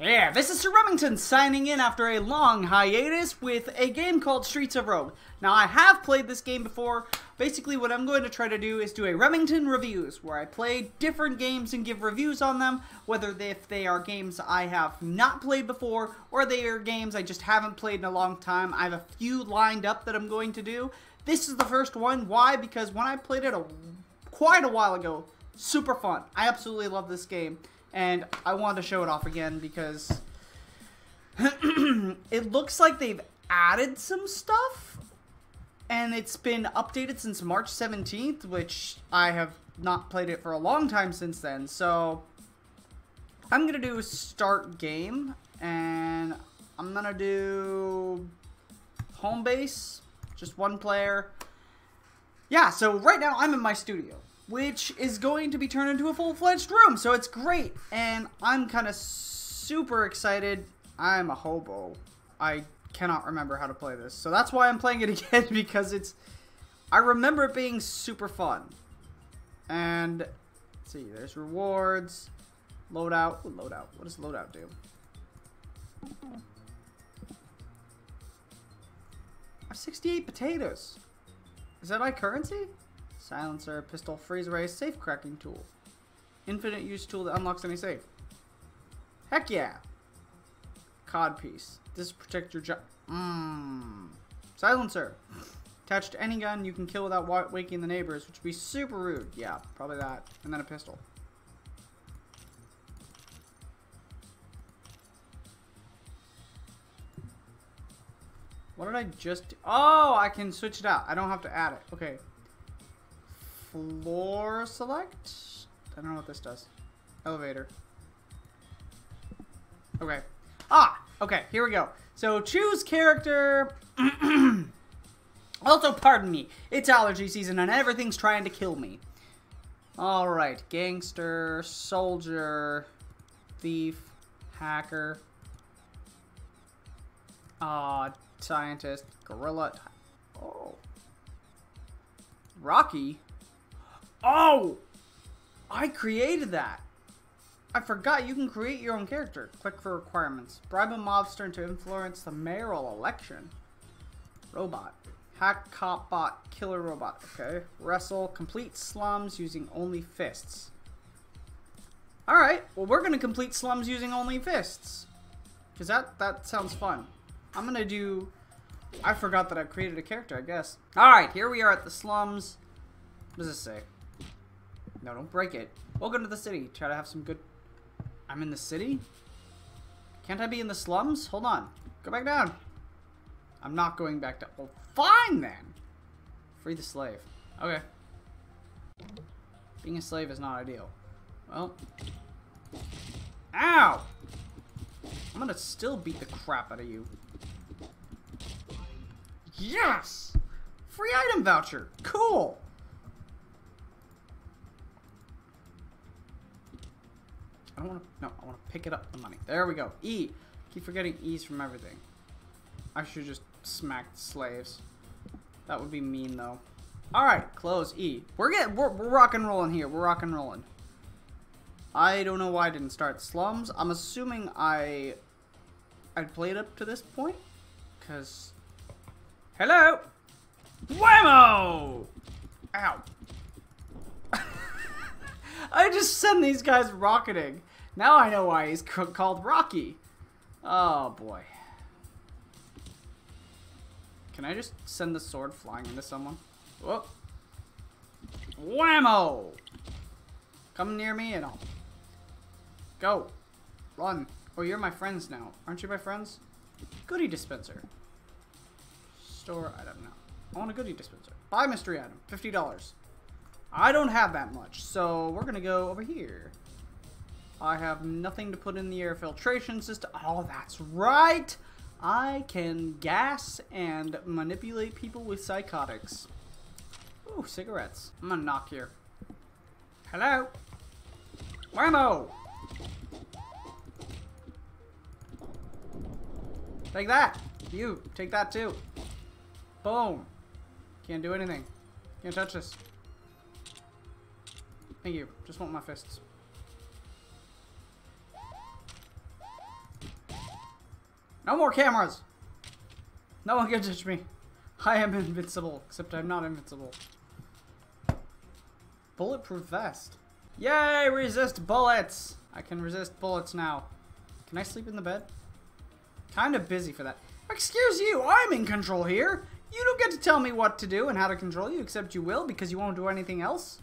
Yeah, this is Sir Remington signing in after a long hiatus with a game called Streets of Rogue. Now, I have played this game before. Basically, what I'm going to try to do is do a Remington reviews, where I play different games and give reviews on them, whether they, if they are games I have not played before, or they are games I just haven't played in a long time. I have a few lined up that I'm going to do. This is the first one. Why? Because when I played it a, quite a while ago, super fun. I absolutely love this game and I wanted to show it off again because it looks like they've added some stuff. And it's been updated since March 17th which I have not played it for a long time since then. So I'm gonna do start game and I'm gonna do home base just one player. Yeah so right now I'm in my studio which is going to be turned into a full-fledged room. So it's great, and I'm kind of super excited. I'm a hobo. I cannot remember how to play this, so that's why I'm playing it again because it's. I remember it being super fun, and see, there's rewards, loadout. Ooh, loadout. What does loadout do? I have 68 potatoes. Is that my currency? Silencer, pistol, freeze ray, safe cracking tool. Infinite use tool that unlocks any safe. Heck yeah. Cod piece. This protect your job. Mmm. Silencer. Attached to any gun you can kill without waking the neighbors, which would be super rude. Yeah, probably that. And then a pistol. What did I just do? Oh, I can switch it out. I don't have to add it. Okay floor select? I don't know what this does. Elevator. Okay. Ah! Okay, here we go. So choose character. also, pardon me. It's allergy season and everything's trying to kill me. Alright. Gangster, soldier, thief, hacker. Ah, uh, scientist, gorilla. Oh. Rocky? Oh! I created that. I forgot you can create your own character. Click for requirements. Bribe a mobster to influence the mayoral election. Robot. Hack, cop, bot, killer robot. Okay. Wrestle. Complete slums using only fists. Alright. Well, we're going to complete slums using only fists. Because that, that sounds fun. I'm going to do... I forgot that I created a character, I guess. Alright, here we are at the slums. What does this say? No, don't break it. Welcome to the city. Try to have some good... I'm in the city? Can't I be in the slums? Hold on. Go back down. I'm not going back down. Well, oh, fine then. Free the slave. Okay. Being a slave is not ideal. Well. Ow! I'm gonna still beat the crap out of you. Yes! Free item voucher. Cool. I don't want to, no, I want to pick it up, the money. There we go. E. Keep forgetting E's from everything. I should just smack slaves. That would be mean, though. Alright, close E. We're getting, we're, we're rock and rolling here. We're rock and rolling. I don't know why I didn't start slums. I'm assuming I, I played up to this point. Because, hello! Whammo! Ow. I just send these guys rocketing. Now I know why he's called Rocky. Oh, boy. Can I just send the sword flying into someone? Whoa. Whammo! Come near me and I'll... Go. Run. Oh, you're my friends now. Aren't you my friends? Goody dispenser. Store item now. I want a goody dispenser. Buy mystery item. $50. I don't have that much, so we're to go over here. I have nothing to put in the air filtration system. Oh, that's right. I can gas and manipulate people with psychotics. Ooh, cigarettes. I'm gonna knock here. Hello? Whammo! Take that! You, take that too. Boom. Can't do anything. Can't touch this. Thank you. Just want my fists. No more cameras! No one can touch me. I am invincible, except I'm not invincible. Bulletproof vest. Yay, resist bullets! I can resist bullets now. Can I sleep in the bed? Kind of busy for that. Excuse you, I'm in control here. You don't get to tell me what to do and how to control you, except you will because you won't do anything else.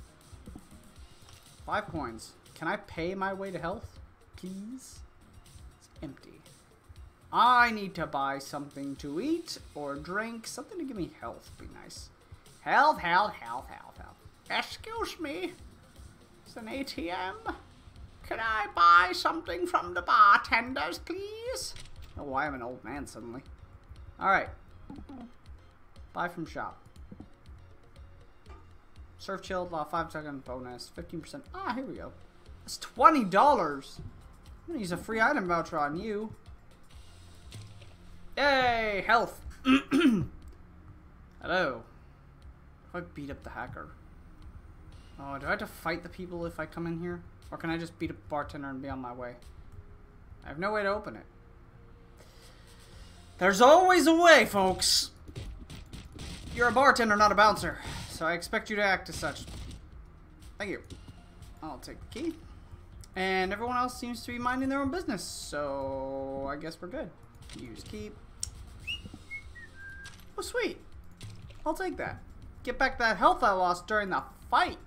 Five coins. Can I pay my way to health? Please? It's empty. I need to buy something to eat or drink. Something to give me health would be nice. Health, health, health, health, health. Excuse me. It's an ATM. Can I buy something from the bartenders, please? Oh, I am an old man suddenly. Alright. Buy from shop. Surf chilled, law 5 second bonus, 15%. Ah, here we go. That's $20. I'm gonna use a free item voucher on you. Yay! Health! Hello. If I beat up the hacker. Oh, do I have to fight the people if I come in here? Or can I just beat a bartender and be on my way? I have no way to open it. There's always a way, folks! You're a bartender, not a bouncer. So I expect you to act as such. Thank you. I'll take the key. And everyone else seems to be minding their own business. So I guess we're good. Use keep. Oh, sweet. I'll take that. Get back that health I lost during the fight.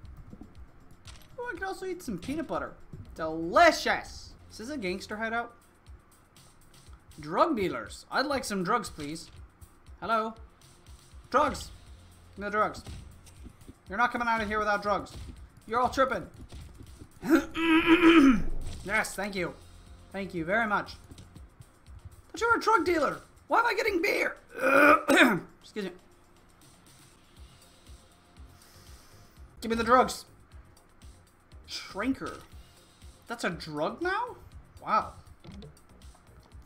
Oh, I can also eat some peanut butter. Delicious. This is this a gangster hideout? Drug dealers. I'd like some drugs, please. Hello? Drugs. No drugs. You're not coming out of here without drugs. You're all tripping. yes, thank you. Thank you very much. But you're a drug dealer. Why am I getting beer? Excuse me. Give me the drugs. Shrinker. That's a drug now? Wow.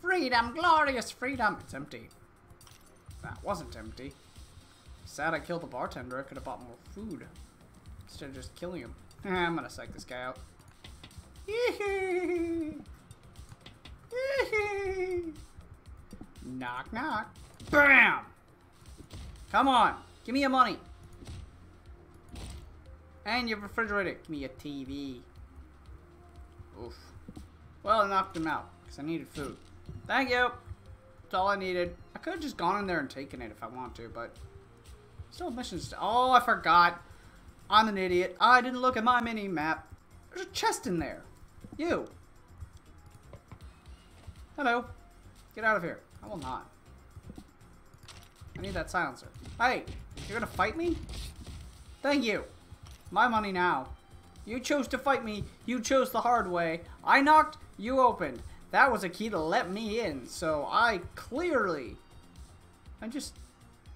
Freedom, glorious freedom. It's empty. That wasn't empty. Sad I killed the bartender. I could have bought more food. Instead of just killing him. I'm gonna psych this guy out. knock, knock. Bam! Come on. Give me your money. And your refrigerator. Give me your TV. Oof. Well, I knocked him out because I needed food. Thank you. That's all I needed. I could have just gone in there and taken it if I want to, but still missions. Oh, I forgot. I'm an idiot. I didn't look at my mini map. There's a chest in there. You. Hello. Get out of here. I will not. I need that silencer. Hey, you're gonna fight me? Thank you. My money now. You chose to fight me. You chose the hard way. I knocked. You opened. That was a key to let me in. So I clearly... I'm just...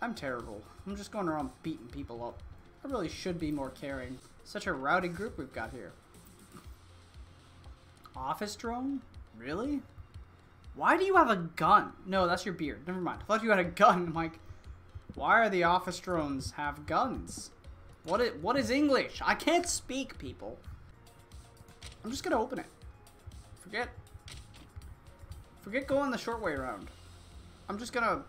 I'm terrible. I'm just going around beating people up. I really should be more caring. Such a rowdy group we've got here. Office drone? Really? Why do you have a gun? No, that's your beard. Never mind. I thought you had a gun. I'm like, why are the office drones have guns? What is, what is English? I can't speak, people. I'm just gonna open it. Forget. Forget going the short way around. I'm just gonna...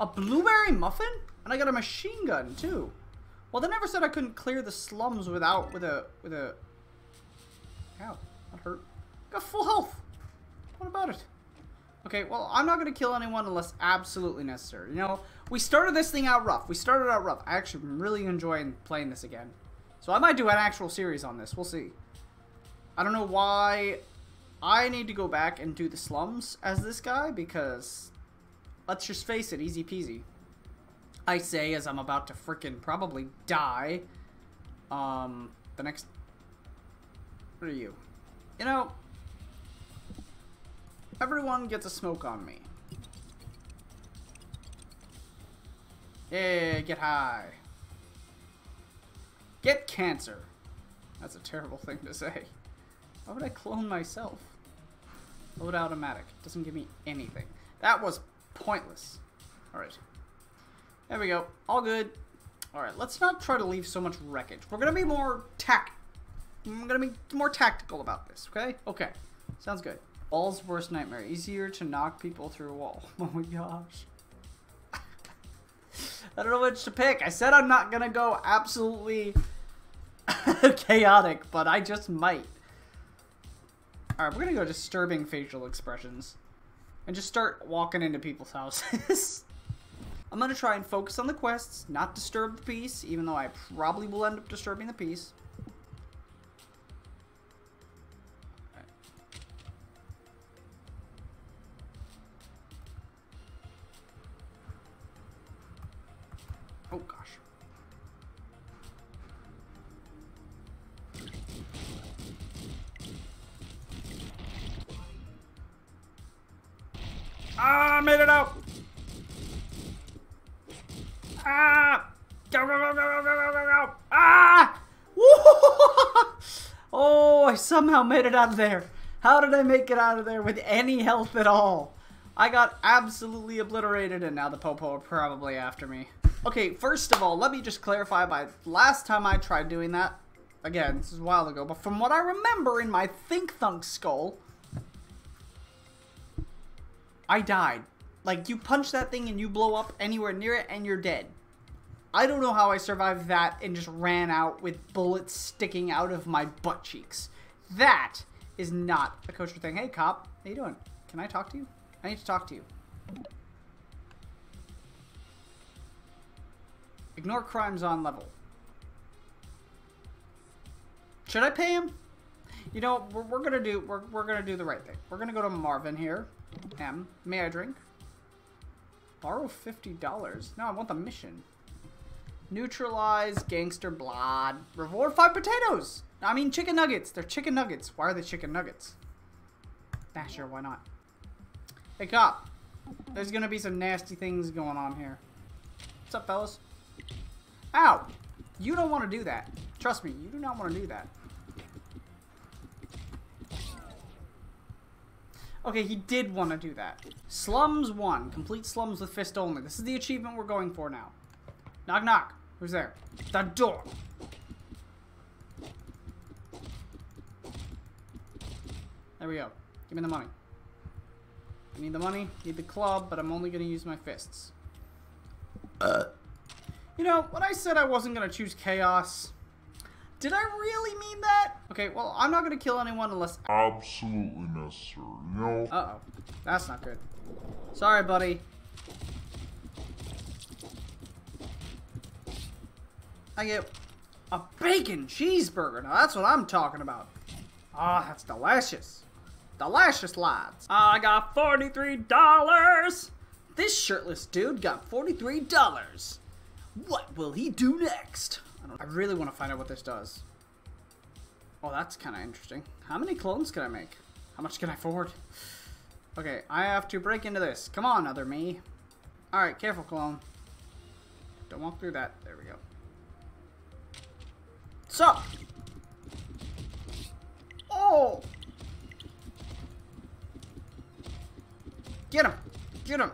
A blueberry muffin? And I got a machine gun, too. Well, they never said I couldn't clear the slums without, with a, with a... Ow, that hurt. Got full health. What about it? Okay, well, I'm not going to kill anyone unless absolutely necessary. You know, we started this thing out rough. We started out rough. I actually am really enjoying playing this again. So I might do an actual series on this. We'll see. I don't know why I need to go back and do the slums as this guy because let's just face it, easy peasy. I say as I'm about to freaking probably die. Um, the next... What are you? You know, everyone gets a smoke on me. Yeah, get high. Get cancer. That's a terrible thing to say. Why would I clone myself? Load automatic. Doesn't give me anything. That was pointless. Alright. There we go. All good. Alright, let's not try to leave so much wreckage. We're gonna be more tact... I'm gonna be more tactical about this, okay? Okay. Sounds good. Wall's worst nightmare. Easier to knock people through a wall. Oh my gosh. I don't know which to pick. I said I'm not gonna go absolutely chaotic, but I just might. Alright, we're gonna go disturbing facial expressions. And just start walking into people's houses. I'm gonna try and focus on the quests, not disturb the peace, even though I probably will end up disturbing the peace. I somehow made it out of there. How did I make it out of there with any health at all? I got absolutely obliterated, and now the Popo are probably after me. Okay, first of all, let me just clarify by last time I tried doing that, again, this is a while ago, but from what I remember in my Think Thunk skull, I died. Like, you punch that thing and you blow up anywhere near it and you're dead. I don't know how I survived that and just ran out with bullets sticking out of my butt cheeks. That is not a kosher thing. Hey, cop. How you doing? Can I talk to you? I need to talk to you. Ignore crimes on level. Should I pay him? You know, we're, we're gonna do we're, we're gonna do the right thing. We're gonna go to Marvin here. M. May I drink? Borrow fifty dollars. No, I want the mission. Neutralize gangster blood. Reward five potatoes. I mean chicken nuggets. They're chicken nuggets. Why are they chicken nuggets? Nah, sure, why not? Hey cop. There's gonna be some nasty things going on here. What's up, fellas? Ow! You don't want to do that. Trust me, you do not want to do that. Okay, he did want to do that. Slums 1. Complete slums with fist only. This is the achievement we're going for now. Knock, knock. Who's there? The door. There we go. Give me the money. I need the money, need the club, but I'm only going to use my fists. Uh. You know, when I said I wasn't going to choose chaos, did I really mean that? Okay, well, I'm not going to kill anyone unless... Absolutely necessary, you know? Uh-oh. That's not good. Sorry, buddy. I get a bacon cheeseburger. Now, that's what I'm talking about. Ah, oh, that's delicious. Delicious, lads. I got $43. This shirtless dude got $43. What will he do next? I, I really want to find out what this does. Oh, that's kind of interesting. How many clones can I make? How much can I afford? Okay, I have to break into this. Come on, other me. Alright, careful, clone. Don't walk through that. There we go. So. Oh! Get him! Get him!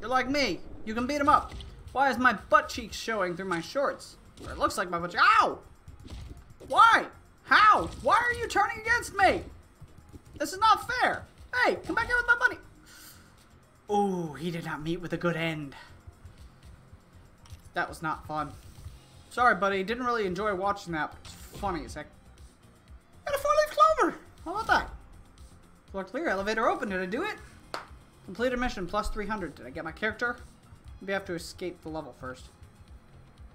You're like me. You can beat him up. Why is my butt cheeks showing through my shorts? Or it looks like my butt. Ow! Why? How? Why are you turning against me? This is not fair. Hey, come back here with my money. Oh, he did not meet with a good end. That was not fun. Sorry, buddy. Didn't really enjoy watching that, but it's funny as heck. Got a four-leaf clover. How about that? Floor clear. Elevator open. Did I do it? Completed mission plus 300. Did I get my character? Maybe I have to escape the level first.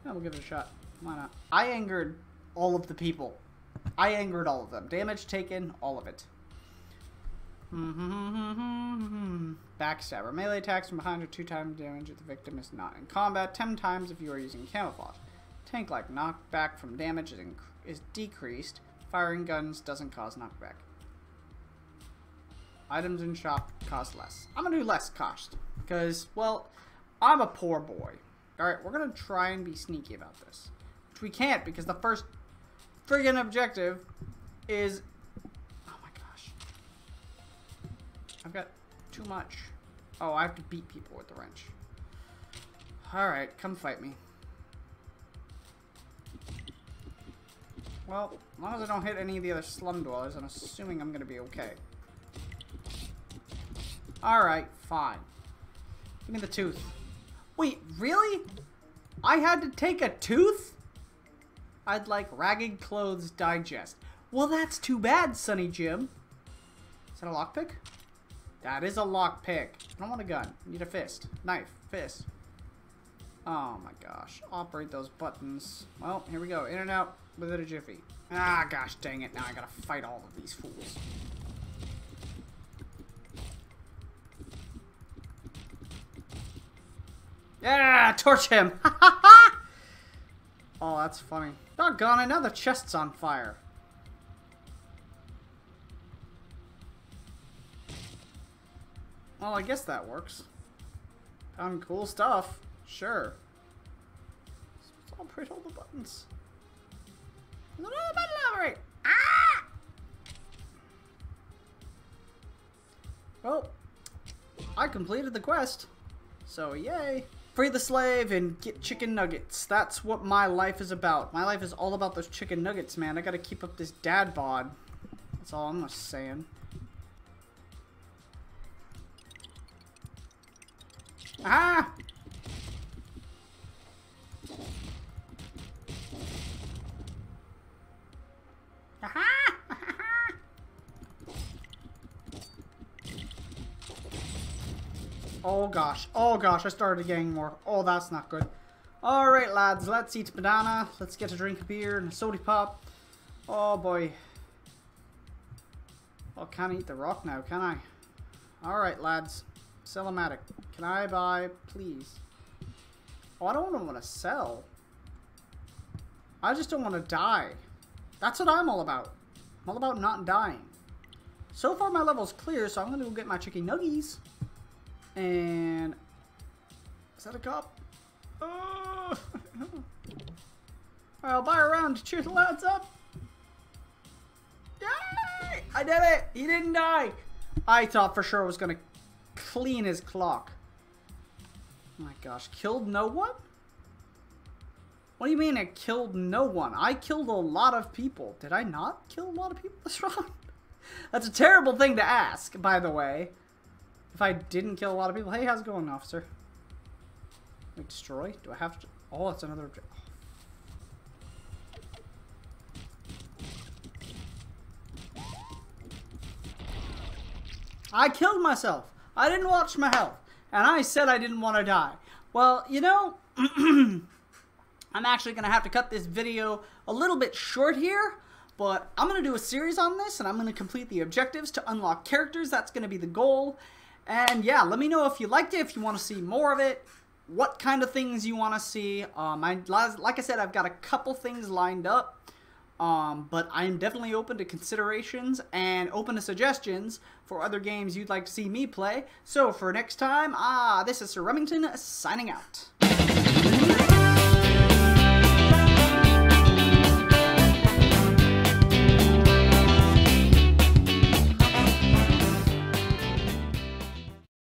Yeah, we'll give it a shot. Why not? I angered all of the people. I angered all of them. Damage taken, all of it. Backstabber. Melee attacks from behind are two times damage if the victim is not in combat, ten times if you are using camouflage. Tank like knockback from damage is, is decreased. Firing guns doesn't cause knockback. Items in shop cost less. I'm gonna do less cost because, well, I'm a poor boy. All right, we're gonna try and be sneaky about this, which we can't because the first friggin' objective is... Oh my gosh. I've got too much. Oh, I have to beat people with the wrench. Alright, come fight me. Well, as long as I don't hit any of the other slum dwellers, I'm assuming I'm gonna be okay. Alright, fine. Give me the tooth. Wait, really? I had to take a tooth? I'd like Ragged Clothes Digest. Well, that's too bad, Sonny Jim. Is that a lockpick? That is a lockpick. I don't want a gun. I need a fist. Knife. Fist. Oh my gosh. Operate those buttons. Well, here we go. In and out within a jiffy. Ah, gosh dang it. Now I gotta fight all of these fools. Yeah, torch him. oh, that's funny. Doggone it, now the chest's on fire. Well, I guess that works. Found cool stuff. Sure. Let's operate all the buttons. No, no, button! Ah! Well, I completed the quest. So, yay. Free the slave and get chicken nuggets. That's what my life is about. My life is all about those chicken nuggets, man. I gotta keep up this dad bod. That's all I'm just saying. Ah! Aha! Oh gosh. Oh gosh, I started getting more. Oh, that's not good. Alright, lads, let's eat banana. Let's get a drink of beer and a soda pop. Oh boy. Oh, can't eat the rock now, can I? Alright, lads. Sellomatic. Can I buy, please? Oh, I don't want to sell. I just don't want to die. That's what I'm all about. I'm all about not dying. So far, my level's clear, so I'm going to go get my chicken nuggies. And... Is that a cop? Oh. I'll buy a round to cheer the lads up. Yay! I did it! He didn't die! I thought for sure I was to clean his clock. Oh my gosh, killed no one? What do you mean I killed no one? I killed a lot of people. Did I not kill a lot of people this round? That's a terrible thing to ask, by the way. If I didn't kill a lot of people. Hey, how's it going, officer? Like, destroy? Do I have to? Oh, it's another object. I killed myself. I didn't watch my health. And I said I didn't want to die. Well, you know, I'm actually going to have to cut this video a little bit short here. But I'm going to do a series on this, and I'm going to complete the objectives to unlock characters. That's going to be the goal. And yeah, let me know if you liked it, if you want to see more of it, what kind of things you want to see. Um, I, like I said, I've got a couple things lined up. Um, but I'm definitely open to considerations and open to suggestions for other games you'd like to see me play. So for next time, ah, this is Sir Remington signing out.